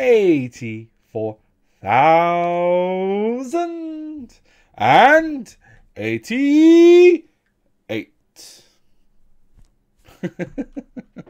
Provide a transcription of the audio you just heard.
eighty-four thousand and eighty-eight.